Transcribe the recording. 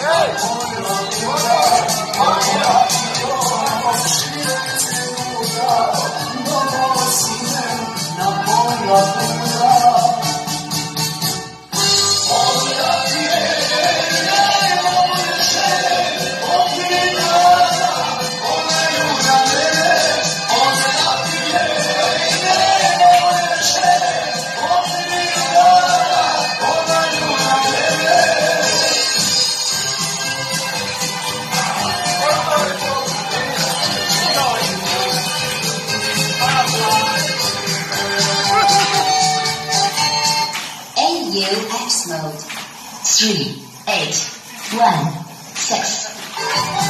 Hey! AUX mode. 3, 8, 1, 6.